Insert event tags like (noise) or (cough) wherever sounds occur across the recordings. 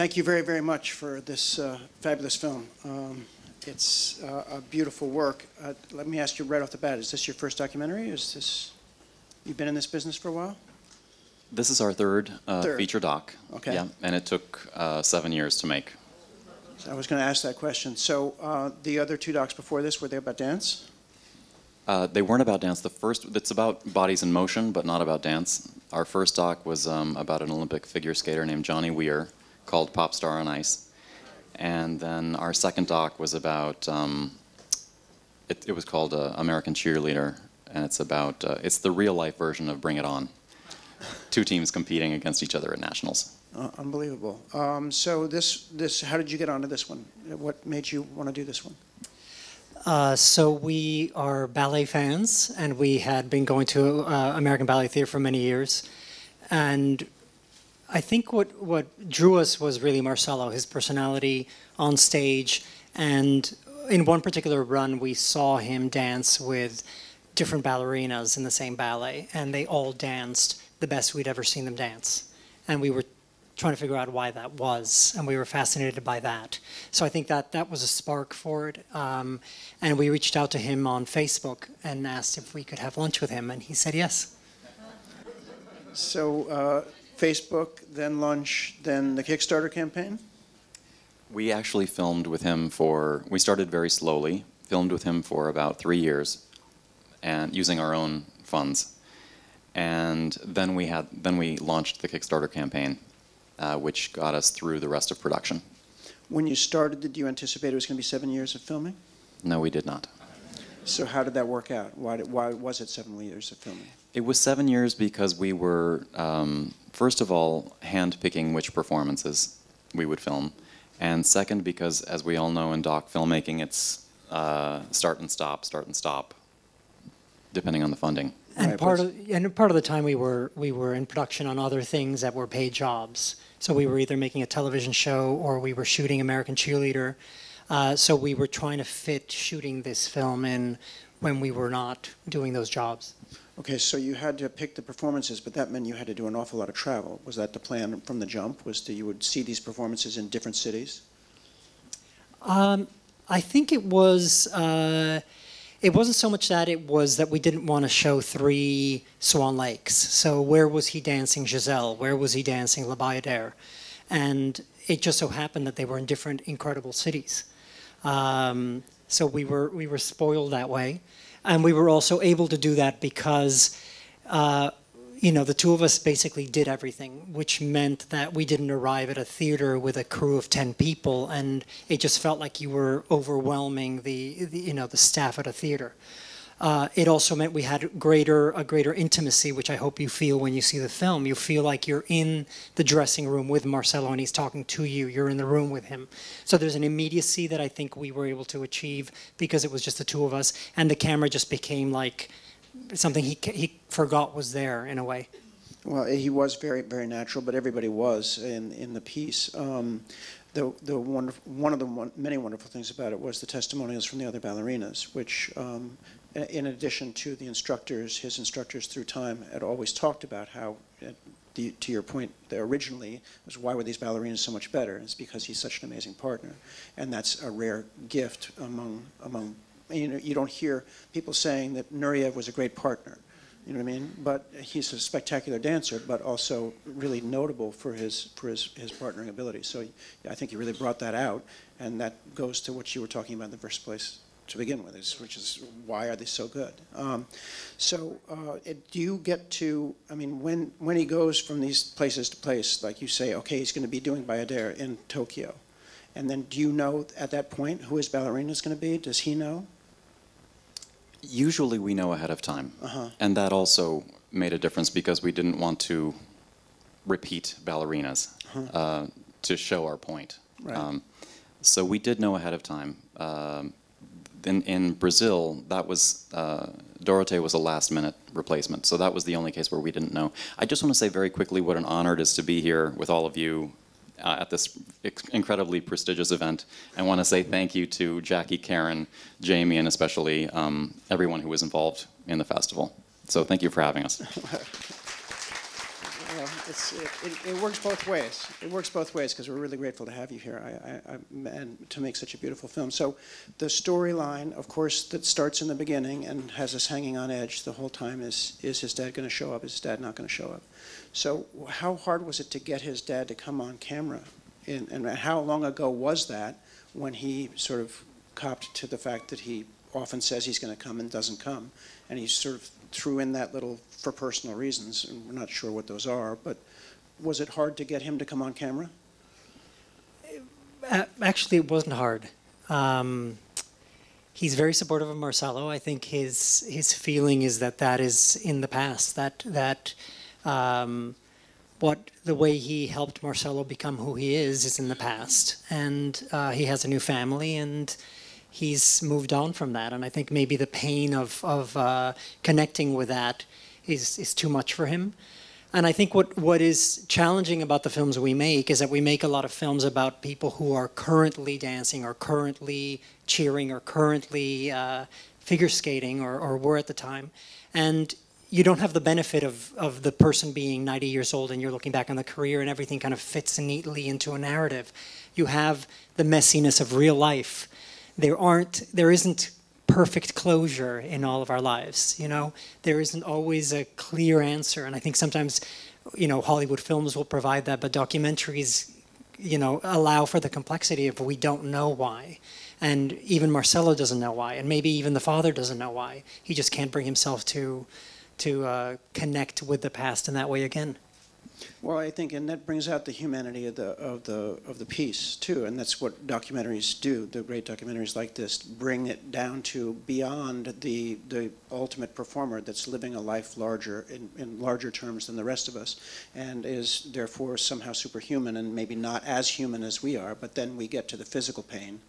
thank you very, very much for this uh, fabulous film. Um, It's uh, a beautiful work. Uh, Let me ask you right off the bat, is this your first documentary? Is this, you've been in this business for a while? This is our third, uh, Third. feature doc. Okay. Yeah, and it took uh, seven years to make. So I was going to ask that question. So uh, the other two docs before this, were they about dance? Uh, they weren't about dance. The first, it's about bodies in motion, but not about dance. Our first doc was um, about an Olympic figure skater named Johnny Weir, called Pop Star on Ice. And then our second doc was about, um, it, it was called uh, American Cheerleader, and it's about, uh, it's the real life version of Bring It On. Two teams competing against each other at nationals. Uh, Unbelievable. Um, So this, this, how did you get onto this one? What made you want to do this one? Uh, so we are ballet fans, and we had been going to uh, American Ballet Theatre for many years. And I think what, what drew us was really Marcelo, his personality on stage. And in one particular run, we saw him dance with different ballerinas in the same ballet, and they all danced the best we'd ever seen them dance. And we were trying to figure out why that was, and we were fascinated by that. So I think that that was a spark for it. Um, and we reached out to him on Facebook and asked if we could have lunch with him, and he said yes. So uh, Facebook, then lunch, then the Kickstarter campaign? We actually filmed with him for, we started very slowly, filmed with him for about three years, and using our own funds. And then we had, then we launched the Kickstarter campaign, uh, which got us through the rest of production. When you started, did you anticipate it was going to be seven years of filming? No, we did not. So how did that work out? Why, did, why was it seven years of filming? It was seven years because we were, um, first of all, hand-picking which performances we would film, and second because, as we all know in doc filmmaking, it's uh, start and stop, start and stop, depending on the funding. And Right, part but- of and part of the time we were we were in production on other things that were paid jobs. So we were either making a television show or we were shooting American Cheerleader. Uh, so we were trying to fit shooting this film in when we were not doing those jobs. Okay, so you had to pick the performances, but that meant you had to do an awful lot of travel. Was that the plan from the jump? Was that you would see these performances in different cities? Um, I think it was. Uh, it wasn't so much that it was that we didn't want to show three Swan Lakes. So where was he dancing Giselle? Where was he dancing La Bayadere? And it just so happened that they were in different incredible cities. Um, so we were we were spoiled that way, and we were also able to do that because. Uh, you know, the two of us basically did everything, which meant that we didn't arrive at a theater with a crew of 10 people, and it just felt like you were overwhelming the, the you know, the staff at a theater. Uh, it also meant we had greater a greater intimacy, which I hope you feel when you see the film. You feel like you're in the dressing room with Marcelo and he's talking to you. You're in the room with him. So there's an immediacy that I think we were able to achieve because it was just the two of us, and the camera just became like something he he forgot was there in a way. Well, he was very, very natural, but everybody was in, in the piece. Um, the, the wonderful, one of the one, many wonderful things about it was the testimonials from the other ballerinas, which, um, in- addition to the instructors, his instructors through time had always talked about how, uh, the, to your point, originally was why were these ballerinas so much better? It's because he's such an amazing partner, and that's a rare gift among among. You know, you don't hear people saying that Nureyev was a great partner. You know what I mean? But he's a spectacular dancer, but also really notable for his for his, his partnering ability. So I think he really brought that out, and that goes to what you were talking about in the first place to begin with, is, which is why are they so good? Um, so uh, it, do you get to? I mean, when when he goes from these places to place, like you say, okay, he's going to be doing Bayadere in Tokyo, and then do you know at that point who his ballerina is going to be? Does he know? Usually we know ahead of time, Uh-huh. and that also made a difference because we didn't want to repeat ballerinas uh, to show our point. Right. Um, so we did know ahead of time. Um, in, in Brazil, that was uh, Dorothée was a last-minute replacement, so that was the only case where we didn't know. I just want to say very quickly what an honor it is to be here with all of you uh, at this incredibly prestigious event. I want to say thank you to Jackie, Karen, Jamie, and especially um, everyone who was involved in the festival. So thank you for having us. (laughs) It's, it, it, it works both ways. It works both ways because we're really grateful to have you here I, I, I, and to make such a beautiful film. So, the storyline, of course, that starts in the beginning and has us hanging on edge the whole time is is his dad going to show up? Is his dad not going to show up? So, how hard was it to get his dad to come on camera? And, and how long ago was that when he sort of copped to the fact that he often says he's going to come and doesn't come? And he sort of threw in that little for personal reasons, and we're not sure what those are, but was it hard to get him to come on camera? Uh, actually, it wasn't hard. Um, he's very supportive of Marcelo. I think his his feeling is that that is in the past. That that um, what the way he helped Marcelo become who he is is in the past, and uh, he has a new family and. He's moved on from that, and I think maybe the pain of of uh, connecting with that is is too much for him. And I think what, what is challenging about the films we make is that we make a lot of films about people who are currently dancing or currently cheering or currently uh, figure skating or, or were at the time. And you don't have the benefit of, of the person being 90 years old and you're looking back on the career and everything kind of fits neatly into a narrative. You have the messiness of real life. There aren't, there isn't perfect closure in all of our lives. You know, there isn't always a clear answer, and I think sometimes, you know, Hollywood films will provide that, but documentaries, you know, allow for the complexity of we don't know why. And even Marcelo doesn't know why, and maybe even the father doesn't know why. He just can't bring himself to to uh, connect with the past in that way again. Well, I think, and that brings out the humanity of the of the of the piece too, and that's what documentaries do. The great documentaries like this bring it down to beyond the the ultimate performer that's living a life larger in, in larger terms than the rest of us, and is therefore somehow superhuman and maybe not as human as we are. But then we get to the physical pain.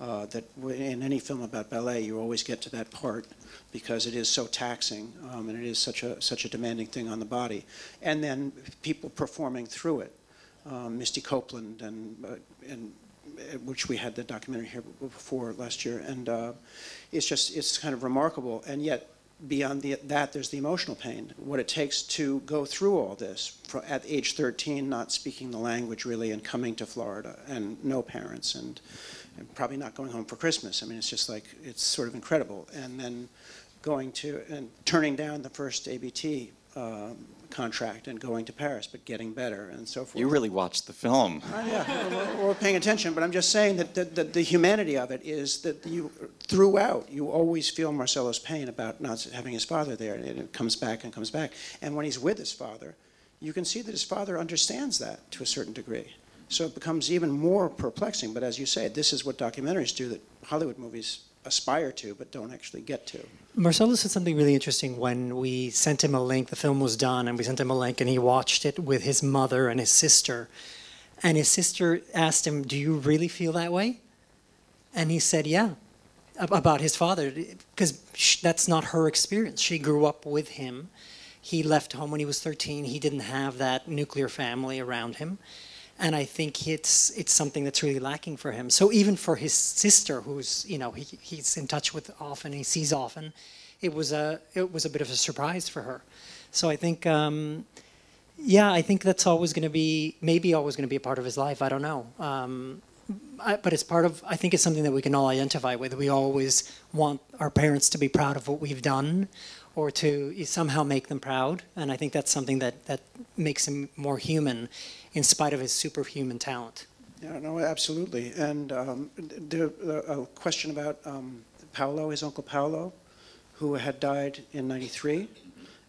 Uh, that in any film about ballet, you always get to that part because it is so taxing um, and it is such a such a demanding thing on the body, and then people performing through it. Um, Misty Copeland and uh, and uh, which we had the documentary here before last year, and uh, it's just it's kind of remarkable. And yet, beyond the, that, there's the emotional pain. What it takes to go through all this for, at age 13, not speaking the language really, and coming to Florida, and no parents, and, and probably not going home for Christmas. I mean, it's just like it's sort of incredible. And then going to and turning down the first ABT um, contract and going to Paris, but getting better and so forth. You really watched the film. Uh, yeah, we're, we're, paying attention, but I'm just saying that the, the, the, humanity of it is that you, throughout, you always feel Marcelo's pain about not having his father there, and it comes back and comes back. And when he's with his father, you can see that his father understands that to a certain degree. So it becomes even more perplexing. But as you say, this is what documentaries do that Hollywood movies aspire to but don't actually get to. Marcelo said something really interesting when we sent him a link. The film was done, and we sent him a link, and he watched it with his mother and his sister. And his sister asked him, Do you really feel that way? And he said, Yeah, about his father, because that's not her experience. She grew up with him. He left home when he was 13. He didn't have that nuclear family around him and I think it's it's something that's really lacking for him. So even for his sister, who's you know he, he's in touch with often, he sees often, it was a it was a bit of a surprise for her. So I think, um, yeah, I think that's always going to be maybe always going to be a part of his life. I don't know. Um, I, but it's part of I think it's something that we can all identify with. We always want our parents to be proud of what we've done, or to somehow make them proud. And I think that's something that, that makes him more human in spite of his superhuman talent. Yeah, no, absolutely. And um, the, a question about um, Paolo, his uncle Paolo, who had died in 93.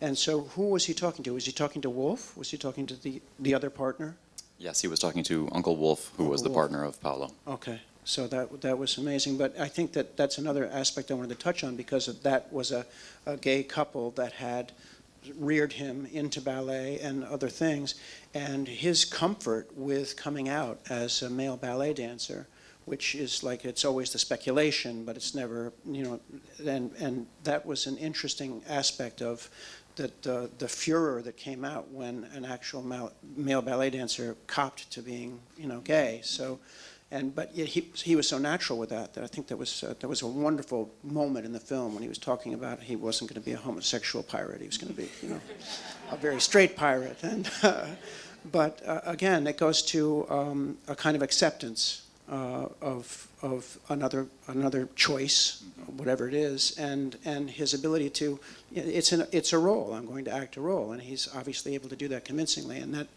And so who was he talking to? Was he talking to Wolf? Was he talking to the, the other partner? Yes, he was talking to Uncle Wolf, who Uncle was the Wolf. partner of Paolo. Okay. So that that was amazing. But I think that that's another aspect I wanted to touch on because that was a, a gay couple that had reared him into ballet and other things, and his comfort with coming out as a male ballet dancer, which is like it's always the speculation, but it's never you know, and and that was an interesting aspect of that the furor that came out when an actual male, male ballet dancer copped to being you know gay. So and but he he was so natural with that that I think that was uh, that was a wonderful moment in the film when he was talking about he wasn't going to be a homosexual pirate. He was going to be you know a very straight pirate. And uh, (laughs) but uh, again, it goes to um, a kind of acceptance uh, of of another another choice, whatever it is, and and his ability to it's an it's a role. I'm going to act a role, and he's obviously able to do that convincingly. And that,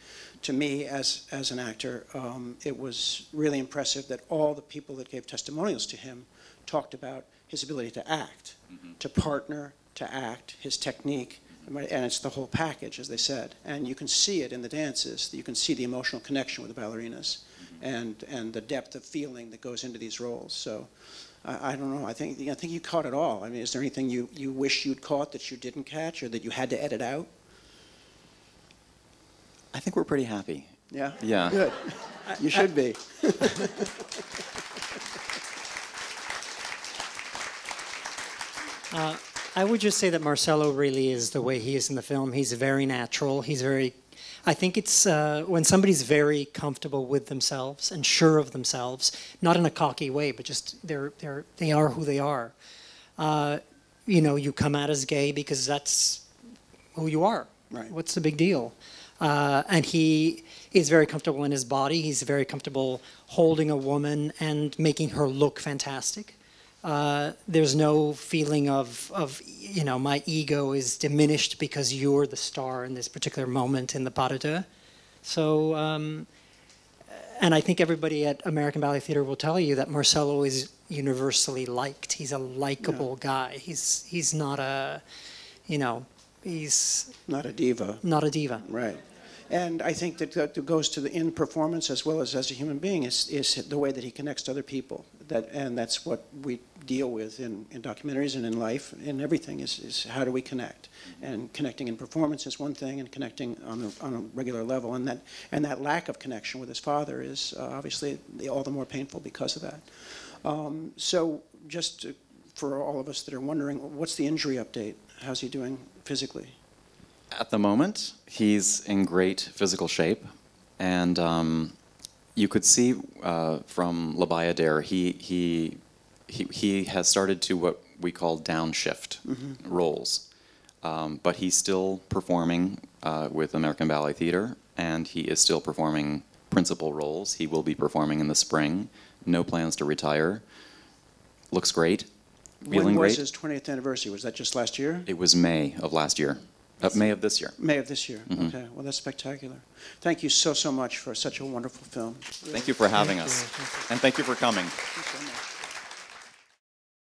to me, as as an actor, um, it was really impressive that all the people that gave testimonials to him talked about his ability to act, to partner, to act, his technique. And it's the whole package, as they said. And you can see it in the dances. You can see the emotional connection with the ballerinas and, and the depth of feeling that goes into these roles. So I, I don't know. I think, I think you caught it all. I mean, is there anything you, you wish you'd caught that you didn't catch or that you had to edit out? I think we're pretty happy. Yeah? Yeah. Good. (laughs) You should be. (laughs) Uh, I would just say that Marcelo really is the way he is in the film. He's very natural. He's very. I think it's uh, when somebody's very comfortable with themselves and sure of themselves, not in a cocky way, but just they're they're they are who they are. Uh, you know, you come out as gay because that's who you are. Right. What's the big deal? Uh, and he is very comfortable in his body. He's very comfortable holding a woman and making her look fantastic. Uh, there's no feeling of, of, you know, my ego is diminished because you're the star in this particular moment in the pas de deux. So, um, and I think everybody at American Ballet Theater will tell you that Marcelo is universally liked. He's a likable guy. He's he's not a, you know, he's Not a diva. not a diva. Right. And I think that that goes to the in performance as well as as a human being is, is the way that he connects to other people. That and that's what we deal with in, in documentaries and in life and everything is, is how do we connect? And connecting in performance is one thing, and connecting on a, on a regular level. And that and that lack of connection with his father is uh, obviously all the more painful because of that. Um, so just to, for all of us that are wondering, what's the injury update? How's he doing physically? At the moment, he's in great physical shape, and um, you could see uh, from La Bayadere, he, he, he, he has started to what we call downshift roles. Um, but he's still performing uh, with American Ballet Theater, and he is still performing principal roles. He will be performing in the spring. No plans to retire. Looks great. Feeling when was great. his 20th anniversary? Was that just last year? It was May of last year, uh, May of this year. May of this year. Mm-hmm. Okay, well, that's spectacular. Thank you so, so much for such a wonderful film. Thank you for having us, and thank you for coming. Thank you so much.